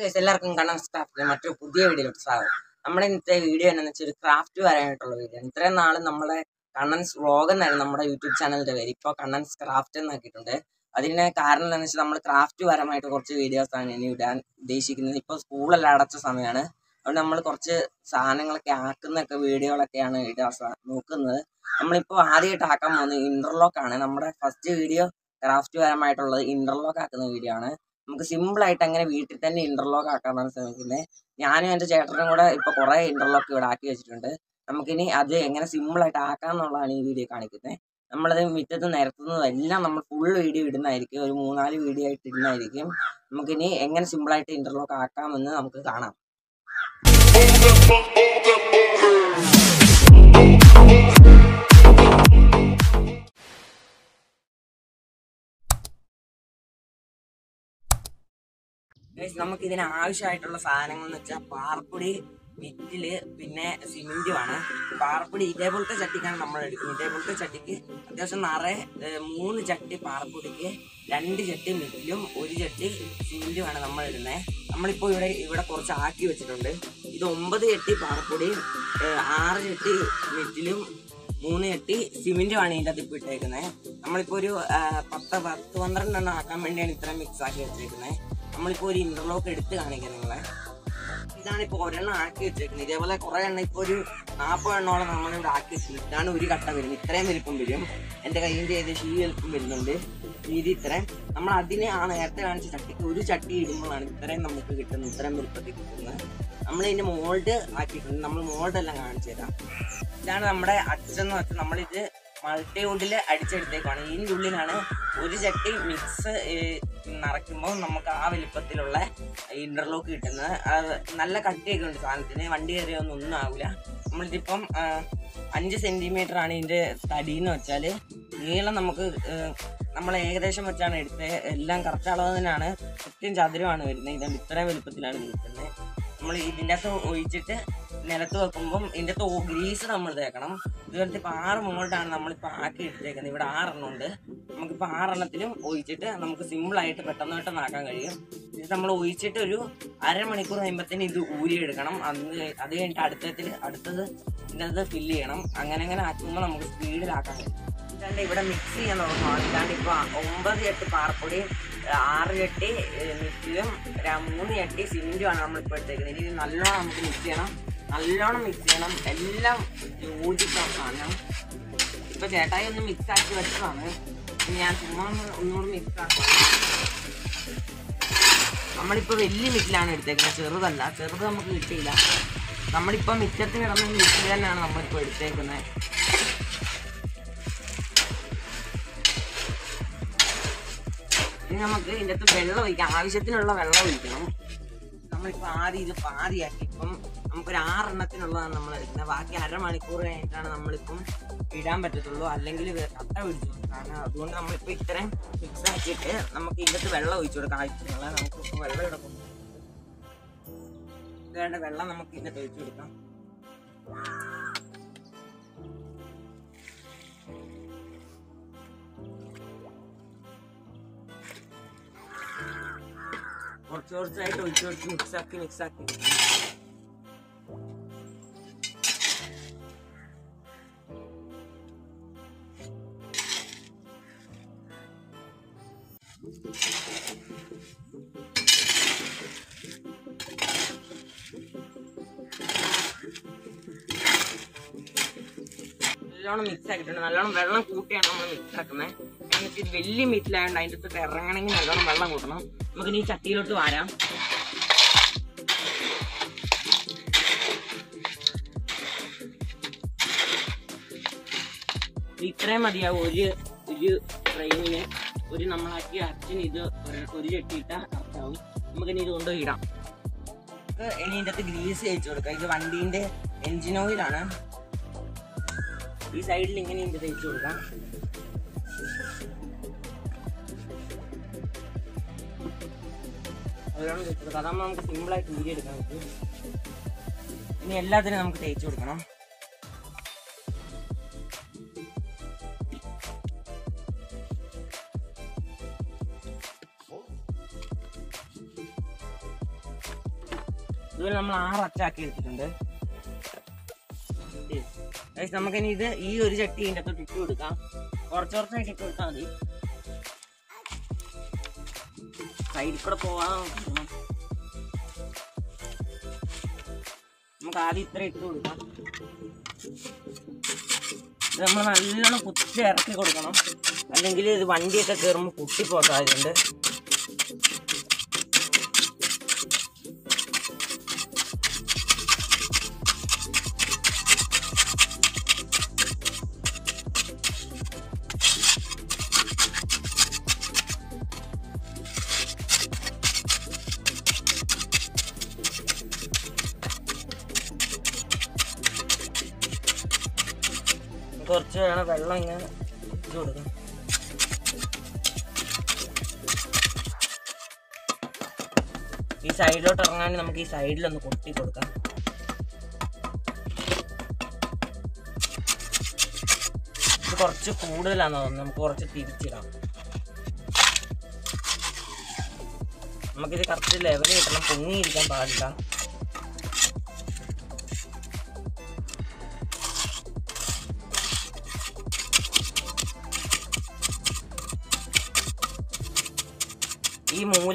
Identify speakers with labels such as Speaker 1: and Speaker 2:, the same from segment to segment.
Speaker 1: Guys എല്ലാവർക്കും കണ്ണൻ ക്രാഫ്റ്റിലെ മറ്റൊരു പുതിയ വീഡിയോയിലോട്ട് സ്വാഗതം. നമ്മുടെ ഇന്നത്തെ വീഡിയോ എന്താണെന്ന് വെച്ചാൽ ഒരു ക്രാഫ്റ്റ് വരാനായിട്ടുള്ള വീഡിയോ. ഇത്രയും നാൾ നമ്മുടെ കണ്ണൻസ് വ്ലോഗ് എന്നായിരുന്നു നമ്മുടെ യൂട്യൂബ് ചാനലിന്റെ പേര്. ഇപ്പോൾ കണ്ണൻസ് ക്രാഫ്റ്റ് എന്നാക്കിയിട്ടുണ്ട്. അതിന് കാരണം എന്താണെന്ന് വെച്ചാൽ നമ്മൾ ക്രാഫ്റ്റ് പരമായിട്ട് കുറച്ച് വീഡിയോസാണ് ഇനി ഇടാൻ ഉദ്ദേശിക്കുന്നത്. ഇപ്പോൾ സ്കൂളെല്ലാം അടച്ച സമയമാണ് അതുകൊണ്ട് നമ്മൾ കുറച്ച് സാധനങ്ങളൊക്കെ ആക്കുന്നൊക്കെ വീഡിയോകളൊക്കെയാണ് ഇടാൻ നോക്കുന്നത്. നമ്മളിപ്പോൾ ആദ്യമായിട്ട് ആക്കാൻ പോകുന്നത് ആണ്. നമ്മുടെ ഫസ്റ്റ് വീഡിയോ ക്രാഫ്റ്റ് പരമായിട്ടുള്ളത് ഇന്റർലോക്ക് ആക്കുന്ന വീഡിയോ ആണ്. നമുക്ക് സിമ്പിൾ ആയിട്ട് അങ്ങനെ വീട്ടിൽ തന്നെ ഇന്റർലോക്ക് ആക്കാനാണ് ശ്രമിക്കുന്നത് ഞാനും എന്റെ ചേട്ടനും കൂടെ ഇപ്പോൾ കുറെ ഇന്റർലോക്ക് ഇവിടെ ആക്കി വെച്ചിട്ടുണ്ട്. നമുക്കിനി അത് എങ്ങനെ സിമ്പിൾ ആയിട്ട് ആക്കാന്നുള്ളതാണ് ഈ വീഡിയോ കാണിക്കുന്നത് നമ്മളത് മുറ്റത്ത് നിരത്തുന്നതും എല്ലാം നമ്മൾ ഫുൾ വീഡിയോ ഇടുന്നതായിരിക്കും. ഒരു മൂന്നാൽ വീഡിയോ ആയിട്ട് ഇടുന്നതായിരിക്കും. നമുക്കിനി എങ്ങനെ സിമ്പിൾ ആയിട്ട് ഇന്റർലോക്ക് ആക്കാമെന്ന് നമുക്ക് കാണാം. നമുക്ക് ഇതിന് ആവശ്യമായിട്ടുള്ള സാധനങ്ങൾ എന്ന് വെച്ചാൽ പാർപ്പൊടി വിറ്റിൽ പിന്നെ സിമെന്റുമാണ് പാർപ്പൊടി ഇതേപോലത്തെ ചട്ടിക്കാണ് നമ്മൾ എടുക്കുന്നത്. ഇതേപോലത്തെ ചട്ടിക്ക് അത്യാവശ്യം നിറയെ മൂന്ന് ചട്ടി പാർപ്പൊടിക്ക് രണ്ട് ചട്ടി മിറ്റിലും ഒരു ചട്ടി സിമെന്റുമാണ് നമ്മൾ ഇടുന്നത് നമ്മളിപ്പോൾ ഇവിടെ ഇവിടെ കുറച്ച് ആക്കി വെച്ചിട്ടുണ്ട്. ഇത് ഒമ്പത് ചട്ടി പാർപ്പൊടിയും ഏർ, ആറ് ചട്ടി മിറ്റിലും മൂന്ന് ചട്ടി സിമെന്റുമാണ് ഇതിന്റെ അതിപ്പോൾ ഇട്ടേക്കുന്നത് നമ്മളിപ്പോൾ ഒരു പത്ത് പത്ത് പന്ത്രണ്ടെണ്ണം ആക്കാൻ വേണ്ടിയാണ് ഇത്രയും മിക്സ് ആക്കി വെച്ചേക്കുന്നത് നമ്മളിപ്പോൾ ഒരു ഇന്റർലോക്ക് എടുത്ത് കാണിക്കാം നിങ്ങളെ. ഇതാണ് ഇപ്പൊ ഒരെണ്ണം ആക്കി വെച്ചേക്കുന്നത്. ഇതേപോലെ കുറെ എണ്ണം ഇപ്പൊ ഒരു നാൽപ്പത് എണ്ണോളം നമ്മളിവിടെ ആക്കി വെച്ചിട്ടുണ്ട്. ഇതാണ് ഒരു കട്ട വരുന്നത്. ഇത്രയും വലിപ്പം വരും. എന്റെ കയ്യിന്റെ ഏകദേശം ഈ വലിപ്പം വരുന്നുണ്ട്. വീതി ഇത്രയും. നമ്മൾ അതിനെ ആ നേരത്തെ കാണിച്ച ചട്ടിക്ക് ഒരു ചട്ടി ഇടുമ്പോഴാണ് ഇത്രയും നമുക്ക് കിട്ടുന്നത്. ഇത്രയും വലുപ്പത്തിൽ കിട്ടുന്നത്. നമ്മൾ ഇതിന്റെ മോൾഡ് ആക്കിയിട്ടുണ്ട്. നമ്മൾ മോൾഡെല്ലാം കാണിച്ചു തരാം. ഇതാണ് നമ്മുടെ അച്ഛന്ന് വെച്ചാൽ നമ്മളിത് മൾട്ടിവുഡിൽ അടിച്ചെടുത്തേക്കാണ് ഇതിന്റെ ഉള്ളിലാണ് ഒരു ചട്ടി മിക്സ് നിറയ്ക്കുമ്പോൾ നമുക്ക് ആ വലിപ്പത്തിലുള്ള ഇന്റർലോക്ക് കിട്ടുന്നത്. അത് നല്ല കട്ടിയൊക്കെ ഉണ്ട് സാധനത്തിന്. വണ്ടി കയറിയൊന്നും ഒന്നും ആവില്ല നമ്മളിതിപ്പം അഞ്ച് സെന്റിമീറ്റർ ആണ് ഇതിന്റെ എന്ന് വെച്ചാൽ നീളം നമുക്ക് നമ്മൾ ഏകദേശം വെച്ചാണ് എടുത്തത് എല്ലാം കറക്റ്റ് അളവ് തന്നെയാണ്. കൃത്യം ചതുരമാണ് വരുന്നത്. ഇതിന്റെ ഇത്രയും വലുപ്പത്തിലാണ് നിൽക്കുന്നത്. നമ്മൾ ഇതിന്റെ അകത്ത് ഒഴിച്ചിട്ട് നിലത്ത് വെക്കുമ്പം ഇതിന്റെ തോ ഗ്രീസ് നമ്മൾ തേക്കണം. ഇതുപോലത്തെ ഇപ്പോൾ ആറ് മോൾഡാണ് നമ്മളിപ്പോൾ ആക്കി എടുത്തേക്കുന്നത്. ഇവിടെ ആറെണ്ണം ഉണ്ട്. നമുക്കിപ്പോൾ ആറെണ്ണത്തിലും ഒഴിച്ചിട്ട് നമുക്ക് സിമ്പിളായിട്ട് പെട്ടെന്ന് പെട്ടെന്ന് ആക്കാൻ കഴിയും. ഇത് നമ്മൾ ഒഴിച്ചിട്ട് ഒരു അരമണിക്കൂർ കഴിയുമ്പോഴത്തേന് ഇത് ഊരിയെടുക്കണം അന്ന് അത് കഴിഞ്ഞിട്ട് അടുത്തതിൽ അടുത്തത് ഇതിന്റെ അത് ഫില്ല് ചെയ്യണം. അങ്ങനെ അങ്ങനെ ആക്കുമ്പോൾ നമുക്ക് സ്പീഡിലാക്കാൻ കഴിയും. ഇതാണ്ട് ഇവിടെ മിക്സ് ചെയ്യാൻ നോക്കണം. ഇതാണ്ട് ഇപ്പോൾ ഒമ്പത് ചട്ടി പാറപ്പൊടി ആറ് ചട്ടി മിക്സിലും മൂന്ന് ചട്ടി സിമെന്റുമാണ് നമ്മളിപ്പോൾ എടുത്തേക്കുന്നത്. ഇനി നല്ലോണം നമുക്ക് മിക്സ് ചെയ്യണം. നല്ലോണം മിക്സ് ചെയ്യണം. എല്ലാം യോജിക്കണം. സാധനം ഇപ്പൊ ചേട്ടായി ഒന്ന് മിക്സ് ആക്കി വെച്ചതാണ്. ഞാൻ ചുമ്മാ ഒന്ന് ഒന്നുകൂടി മിക്സ് ആക്കാം. നമ്മളിപ്പോ വലിയ മിറ്റിലാണ് എടുത്തേക്കുന്നത്. ചെറുതല്ല. ചെറുത് നമുക്ക് കിട്ടിയില്ല. നമ്മളിപ്പോ മിറ്റത്ത് കിടന്ന മിറ്റിൽ തന്നെയാണ് നമ്മളിപ്പോ എടുത്തേക്കുന്നത്. ഇനി നമുക്ക് ഇതിന്റെ അകത്ത് വെള്ളം ഒഴിക്കാം. ആവശ്യത്തിനുള്ള വെള്ളം ഒഴിക്കണം. നമ്മളിപ്പോൾ ആദ്യം ഇത് പാതിയാക്കി. ഇപ്പം നമുക്കൊരു ആറെണ്ണത്തിനുള്ളതാണ് നമ്മൾ എടുക്കുന്നത്. ബാക്കി അരമണിക്കൂർ കഴിഞ്ഞിട്ടാണ് നമ്മളിപ്പം ഇടാൻ പറ്റത്തുള്ളൂ. അല്ലെങ്കിൽ കട്ട പിടിച്ചു. കാരണം അതുകൊണ്ട് നമ്മളിപ്പോൾ ഇത്രയും മിക്സ് ആക്കിയിട്ട് നമുക്ക് ഇതിന്റെ വെള്ളം ഒഴിച്ചു കൊടുക്കാം. ആവശ്യത്തിനുള്ള നമുക്കിപ്പോൾ വെള്ളം ഇടക്കും ഇതേണ്ട വെള്ളം നമുക്ക് ഇതിന്റെ ഒഴിച്ചു കൊടുക്കാം. കുറച്ച് കുറച്ചായിട്ട് ഒഴിച്ചു കൊടുത്ത് മിക്സ് ആക്കി. നല്ലോണം മിക്സ് ആക്കിയിട്ടുണ്ട്. നല്ലോണം വെള്ളം കൂട്ടിയാണ് നമ്മൾ മിക്സ് ആക്കുന്നത്. എന്നിട്ട് ഇത് വലിയ മീറ്റിലായതുകൊണ്ട് അതിന്റെ അടുത്ത് ഇറങ്ങണമെങ്കിൽ നല്ലോണം വെള്ളം കൂട്ടണം. നമുക്ക് ഇനി ഈ ചട്ടിയിലോട്ട് വാരാം. ഇത്രയും മതിയാവും ഒരു ഒരു ട്രെയിനിന് ഒരു നമ്മളാക്കി അച്ഛന് ഇത് ഒരു- ചെട്ടി ഇട്ടാൽ കറക്റ്റാവും നമുക്കിനി ഇത് കൊണ്ടുപോയി ഇടാം. നമുക്ക് ഇനി ഇതിന്റെ അകത്ത് ഗ്രീസ് തേച്ച് കൊടുക്കാം. ഇത് വണ്ടീന്റെ എൻജിൻ ഓയിലാണ് ഈ സൈഡിൽ ഇങ്ങനെ ഇതിന്റെ തേച്ച് കൊടുക്കാം. കൊടുക്കാം അതാകുമ്പോൾ നമുക്ക് സിമ്പിളായിട്ട് ഊരി എടുക്കാൻ പറ്റും. ഇനി എല്ലാത്തിനും നമുക്ക് തേച്ച് കൊടുക്കണം. ഇതുപോലെ നമ്മൾ ആറ് അച്ചാക്കി എടുത്തിട്ടുണ്ട്. നമുക്കിനി ഇത് ഈ ഒരു ചട്ടി ഇതിന്റെ അകത്തോട്ട് ഇട്ട് കൊടുക്കാം. കുറച്ച് കുറച്ചായിട്ട് ഇട്ട് കൊടുത്താൽ മതി. സൈഡിൽ കൂടെ നോക്കണം. നമുക്ക് ആദ്യം ഇത്ര ഇട്ട് കൊടുക്കാം. ഇത് നമ്മൾ നല്ലോണം കുത്തി ഇറക്കി കൊടുക്കണം. അല്ലെങ്കിൽ ഇത് വണ്ടിയൊക്കെ കയറുമ്പോൾ കുട്ടി സാധ്യതയുണ്ട് കുറച്ച് വേണം വെള്ളം ഇങ്ങനെ ഇട്ട് കൊടുക്കാം. ഈ സൈഡിലോട്ട് ഇറങ്ങാൻ നമുക്ക് ഈ സൈഡിലൊന്ന് കൊട്ടി കൊടുക്കാം. ഇത് കുറച്ച് കൂടുതലാന്ന് തോന്നുന്നു. നമുക്ക് കുറച്ച് തിരിച്ചിടാം. നമുക്കിത് കറക്റ്റ് ലെവൽ കിട്ടണം. പൊങ്ങിയിരിക്കാൻ പാടില്ല.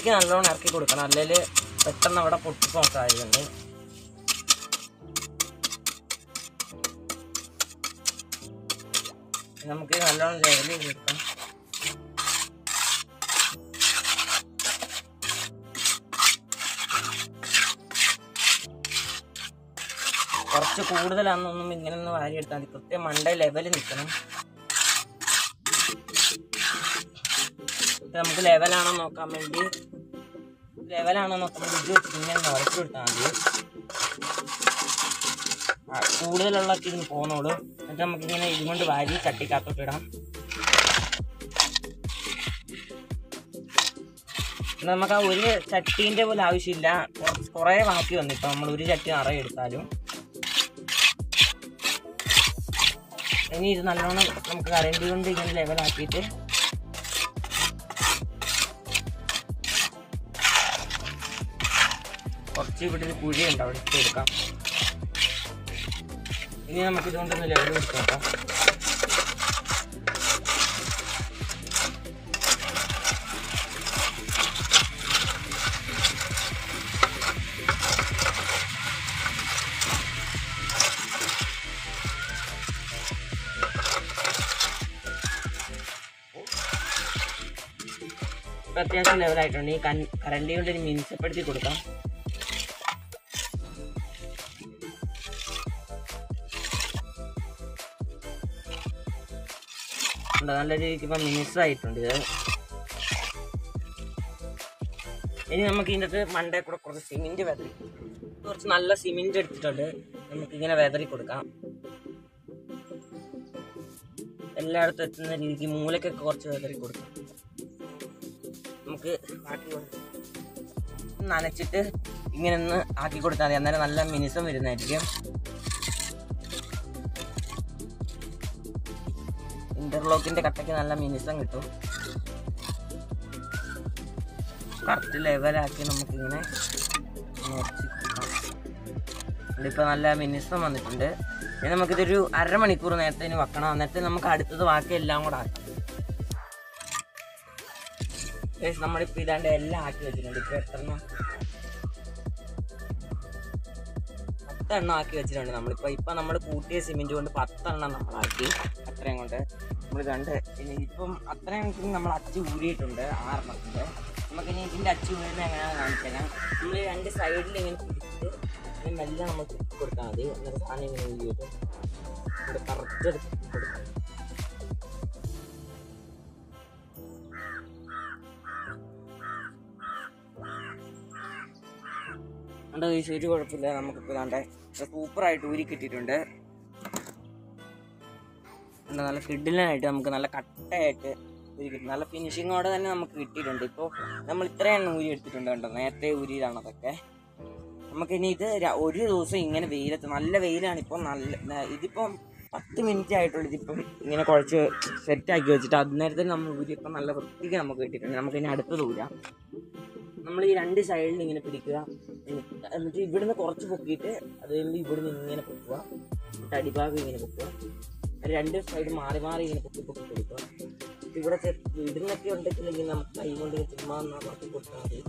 Speaker 1: ഈ മൂലയ്ക്ക് നല്ലോണം ഇറക്കി കൊടുക്കണം. അല്ലെങ്കിൽ പെട്ടെന്ന് അവിടെ പൊട്ടിപ്പോകാൻ സാധ്യതയുണ്ട് നമുക്ക് നല്ലോണം ലെവലി കൊടുക്കാം. കുറച്ച് കൂടുതലാണെന്നൊന്നും ഇങ്ങനെ ഒന്ന് വാരി എടുത്താൽ മതി. കൃത്യം മണ്ട ലെവൽ നിൽക്കണം. നമുക്ക് ലെവലാണോ നോക്കാൻ വേണ്ടി? ലെവലാണോ നോക്കാൻ വേണ്ടി ഇത് ഇങ്ങനെ ഉറച്ചു കൊടുത്താൽ മതി. കൂടുതലുള്ളൊക്കെ ഇതിന് പോന്നോളൂ. എന്നിട്ട് നമുക്കിങ്ങനെ ഇതുകൊണ്ട് വാരി ചട്ടിക്കകത്തോട്ട് ഇടാം. നമുക്ക് ആ ഒരു ചട്ടീന്റെ പോലെ ആവശ്യമില്ല. കുറേ ബാക്കി വന്നു. ഇപ്പം നമ്മൾ ഒരു ചട്ടി നിറയെ എടുത്താലും. ഇനി ഇത് നല്ലോണം നമുക്ക് കറണ്ട് കൊണ്ട് ഇങ്ങനെ ലെവലാക്കിയിട്ട് കുറച്ച് ഇവിടെ ഒരു കുഴിയുണ്ട് അവിടെ ഇട്ട് കൊടുക്കാം. ഇനി നമുക്ക് ഇതുകൊണ്ടൊന്ന് ലെവൽ കൊടുത്ത് നോക്കാം. അത്യാവശ്യം ലെവലായിട്ടുണ്ട് ഈ കറണ്ടി കൊണ്ട് മിനുസപ്പെടുത്തി കൊടുക്കാം. നല്ല രീതിക്ക് ഇപ്പം മിനിസ്റ്ററായിട്ടുണ്ട് ഇത് ഇനി നമുക്ക് ഇതിന്റെ അകത്ത് മണ്ടേ കൂടെ കുറച്ച് സിമെന്റ് വെതറി. കുറച്ച് നല്ല സിമെന്റ് എടുത്തിട്ടുണ്ട്. നമുക്കിങ്ങനെ വെതറി കൊടുക്കാം. എല്ലായിടത്തും എത്തുന്ന രീതിക്ക് മൂലക്കൊക്കെ കുറച്ച് വെതറി കൊടുക്കാം. നമുക്ക് നനച്ചിട്ട് ഇങ്ങനെ ഒന്ന് ആക്കി കൊടുത്താൽ മതി. അന്നേരം നല്ല മിനിസം വരുന്നതായിരിക്കും. ഇന്റർലോക്കിന്റെ കട്ടയ്ക്ക് നല്ല മിനിസം കിട്ടും. കറക്റ്റ് ലെവലാക്കി നമുക്ക് ഇങ്ങനെ ഇപ്പൊ നല്ല മിനിസം വന്നിട്ടുണ്ട്. ഇനി നമുക്കിതൊരു അരമണിക്കൂർ നേരത്തെ ഇനി വെക്കണം. എന്നിട്ട് നമുക്ക് അടുത്തത് ബാക്കി എല്ലാം കൂടെ ആക്കാം. നമ്മളിപ്പോ ഇതാണ്ട് എല്ലാം ആക്കി വെച്ചിട്ടുണ്ട്. ഇപ്പൊ എത്ര പത്തെണ്ണം ആക്കി വെച്ചിട്ടുണ്ട് നമ്മളിപ്പോ. ഇപ്പൊ നമ്മൾ കൂട്ടിയ സിമെന്റ് കൊണ്ട് പത്തെണ്ണം നമ്മളാക്കി. അത്രയും കൊണ്ട്. നമ്മൾ കണ്ട്. ഇപ്പം അത്രയും നമ്മൾ അച്ച് ഊരിയിട്ടുണ്ട് ആറെണ്ണത്തിന്റെ. നമുക്ക് ഇനി ഇതിന്റെ അച്ചു ഊരുന്നത് എങ്ങനെയാണ് കാണിച്ചുതരാം. നമ്മൾ രണ്ട് സൈഡിൽ ഇങ്ങനെ പിടിച്ചിട്ട് ഇങ്ങനെ മെല്ലെ കുത്തി കൊടുത്താൽ മതി. എന്നിട്ട് സാധനം ഇങ്ങനെ ഊരിയിട്ട് ഇവിടെ കറക്റ്റ് കൊടുക്കാം. ഗൈസ് ഒരു കുഴപ്പമില്ല. നമുക്കിപ്പോൾ ഇതാണ്ട് സൂപ്പറായിട്ട് ഊരി കിട്ടിയിട്ടുണ്ട്. ഉണ്ട് നല്ല കിഡിലായിട്ട് നമുക്ക് നല്ല കട്ടയായിട്ട് കിട്ടി നല്ല ഫിനിഷിങ്ങോടെ തന്നെ നമുക്ക് കിട്ടിയിട്ടുണ്ട്. ഇപ്പോൾ നമ്മൾ ഇത്രയാണ് ഊരി എടുത്തിട്ടുണ്ട് കേട്ടോ നേരത്തെ ഊരിയതാണ് അതൊക്കെ. നമുക്കിനി ഇത് ഒരു ദിവസം ഇങ്ങനെ വെയിലത്ത് നല്ല വെയിലാണ് ഇപ്പോൾ നല്ല ഇതിപ്പം പത്ത് മിനിറ്റ് ആയിട്ടുള്ളൂ ഇതിപ്പം ഇങ്ങനെ കുഴച്ച് സെറ്റാക്കി വെച്ചിട്ട്. അന്നേരത്തിൽ നമ്മൾ ഊരിയപ്പോൾ നല്ല വൃത്തിക്ക് നമുക്ക് കിട്ടിയിട്ടുണ്ട്. നമുക്കിനി അടുത്തത് ഊരാം. നമ്മൾ ഈ രണ്ട് സൈഡിൽ ഇങ്ങനെ പിടിക്കുക. എന്നിട്ട് ഇവിടുന്ന് കുറച്ച് പൊക്കിയിട്ട് അത് ഇവിടുന്ന് ഇങ്ങനെ പൊക്കുക. എന്നിട്ട് അടിഭാഗം ഇങ്ങനെ പൊക്കുക. രണ്ട് സൈഡ് മാറി മാറി ഇങ്ങനെ പൊക്കി പൊക്കി കൊടുക്കുക. ഇവിടെ ഇടുന്നൊക്കെ ഉണ്ടെങ്കിൽ നമുക്ക് കൈ കൊണ്ട് ചുമ്മാ അമർത്തി കൊടുത്താൽ മതി.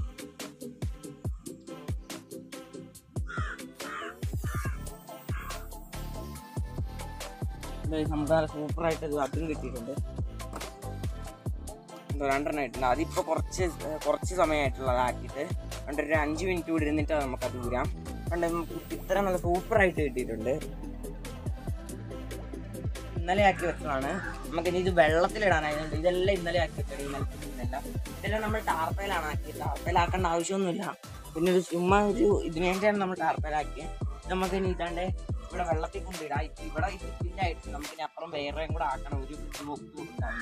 Speaker 1: നമുക്ക് നല്ല സൂപ്പറായിട്ട് അതും കിട്ടിയിട്ടുണ്ട്. രണ്ടെണ്ണം ആയിട്ടുണ്ട് കുറച്ച് കുറച്ച് സമയമായിട്ടുള്ളതാക്കിയിട്ട് ആക്കിയിട്ട് ഒരു അഞ്ച് മിനിറ്റ് കൂടി ഇരുന്നിട്ട് നമുക്കത് ഊരാം. കണ്ട് നമുക്ക് ഇത്ര നല്ല സൂപ്പറായിട്ട് കിട്ടിയിട്ടുണ്ട്. ഇന്നലെ ആക്കി വെച്ചതാണ്. നമുക്ക് ഇനി ഇത് വെള്ളത്തിലിടാനായതുകൊണ്ട് ഇതെല്ലാം ഇന്നലെ ആക്കി വെച്ചത് ഇന്നലെ ഇതെല്ലാം നമ്മൾ ടാർപ്പയിലാണ് ആക്കിയത്. ടാർപ്പയിലാക്കേണ്ട ആവശ്യമൊന്നുമില്ല. പിന്നെ ഒരു ചുമ്മാ ഒരു ഇതിനു വേണ്ടിയാണ് നമ്മൾ ടാർപ്പയിലാക്കിയത് നമുക്ക് ഇനി ഇതാണ്ട് ഇവിടെ വെള്ളത്തിൽ കൊണ്ടിടാം ഇവിടെ ഇത് ഫില്ലായിട്ട് നമുക്ക് ഇനി അപ്പുറം വേറെയും കൂടെ ആക്കണം. ഒരു ബോക്സ് കൊടുക്കാം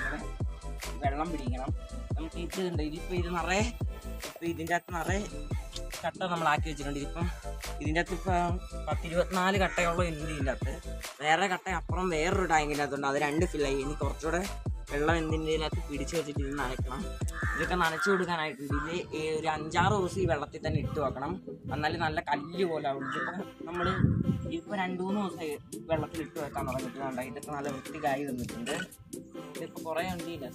Speaker 1: വെള്ളം പിടിക്കണം. നമുക്ക് ഇത് ഉണ്ട് ഇതിപ്പോൾ ഇത് നിറയെ ഇപ്പം ഇതിന്റെ അകത്ത് നിറയെ കട്ട നമ്മളാക്കി വെച്ചിട്ടുണ്ട്. ഇതിപ്പം ഇതിന്റെ അകത്ത് ഇപ്പം പത്തിരുപത്തിനാല് കട്ടയോളം ഉണ്ട് ഇതിന്റെ അകത്ത്. വേറെ കട്ട അപ്പുറം വേറൊരു ടാങ്കിന്റെ അകത്തുണ്ട് അത് രണ്ട് ഫില്ലായി ഇനി കുറച്ചുകൂടെ വെള്ളം എന്തിന്റെ അകത്ത് പിടിച്ചു വെച്ചിട്ട് ഇത് നനയ്ക്കണം. ഇതൊക്കെ നനച്ചു കൊടുക്കാനായിട്ടുണ്ട്. ഇത് ഈ ഒരു അഞ്ചാറ് ദിവസം ഈ വെള്ളത്തിൽ തന്നെ ഇട്ട് വെക്കണം. എന്നാലും നല്ല കല്ല് പോലെ ആവും. ഇതിപ്പോൾ നമ്മൾ ഇപ്പോൾ രണ്ട് മൂന്ന് ദിവസമായി വെള്ളത്തിൽ ഇട്ട് വെക്കാൻ തുടങ്ങിയിട്ടുണ്ട്. ഇതൊക്കെ നല്ല വൃത്തിക്കായി തന്നിട്ടുണ്ട് ഇതിപ്പോൾ കുറേ ഉണ്ട്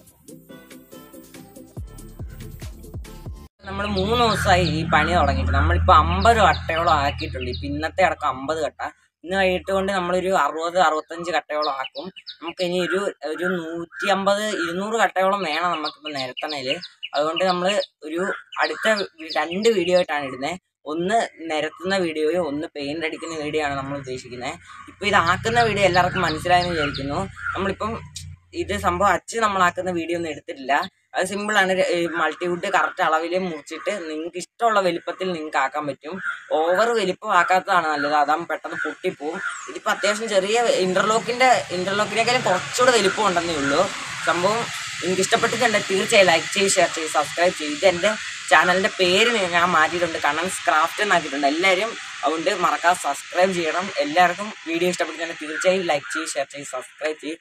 Speaker 1: നമ്മൾ മൂന്ന് ദിവസമായി ഈ പണി തുടങ്ങിയിട്ട്. നമ്മളിപ്പോൾ അമ്പത് കട്ടയോളം ആക്കിയിട്ടുണ്ട് ഇപ്പം ഇന്നത്തെ അടക്കം അമ്പത് കട്ട. ഇന്ന് വൈകിട്ട് കൊണ്ട് നമ്മളൊരു അറുപത് അറുപത്തഞ്ച് കട്ടയോളം ആക്കും. നമുക്ക് ഇനി ഒരു ഒരു നൂറ്റി അമ്പത് ഇരുന്നൂറ് കട്ടയോളം വേണം നമുക്കിപ്പോൾ നിരത്തണേൽ. അതുകൊണ്ട് നമ്മൾ ഒരു അടുത്ത രണ്ട് വീഡിയോ ആയിട്ടാണ് ഇടുന്നത് ഒന്ന് നിരത്തുന്ന വീഡിയോയും ഒന്ന് പെയിന്റ് അടിക്കുന്ന വീഡിയോ ആണ് നമ്മൾ ഉദ്ദേശിക്കുന്നത് ഇപ്പോൾ ഇതാക്കുന്ന വീഡിയോ എല്ലാവർക്കും മനസ്സിലായെന്ന് വിചാരിക്കുന്നു. നമ്മളിപ്പം ഇത് സംഭവം അച്ച് നമ്മളാക്കുന്ന വീഡിയോ ഒന്നും എടുത്തിട്ടില്ല. അത് സിമ്പിളാണ് മൾട്ടിവുഡ് കറക്റ്റ് അളവിൽ മുറിച്ചിട്ട് നിങ്ങൾക്ക് ഇഷ്ടമുള്ള വലിപ്പത്തിൽ നിങ്ങൾക്ക് ആക്കാൻ പറ്റും. ഓവർ വലിപ്പം ആക്കാത്തതാണ് നല്ലത്. അതാകുമ്പോൾ പെട്ടെന്ന് പൊട്ടിപ്പോവും. ഇതിപ്പോൾ അത്യാവശ്യം ചെറിയ ഇന്റർലോക്കിന്റെ ഇന്റർലോക്കിനേക്കാളും കുറച്ചുകൂടെ വലിപ്പം ഉണ്ടെന്നേ ഉള്ളൂ. സംഭവം നിങ്ങൾക്ക് ഇഷ്ടപ്പെട്ടിട്ടുണ്ടെങ്കിൽ തീർച്ചയായും ലൈക്ക് ചെയ്ത് ഷെയർ ചെയ്ത് സബ്സ്ക്രൈബ് ചെയ്ത് എന്റെ ചാനലിന്റെ പേര് ഞാൻ മാറ്റിയിട്ടുണ്ട്. കണ്ണൻസ് ക്രാഫ്റ്റ് എന്നാക്കിയിട്ടുണ്ട്. എല്ലാവരും അതുകൊണ്ട് മറക്കാതെ സബ്സ്ക്രൈബ് ചെയ്യണം. എല്ലാവർക്കും വീഡിയോ ഇഷ്ടപ്പെട്ടിട്ടുണ്ടെങ്കിൽ തീർച്ചയായും ലൈക്ക് ചെയ്ത് ഷെയർ ചെയ്ത് സബ്സ്ക്രൈബ് ചെയ്ത്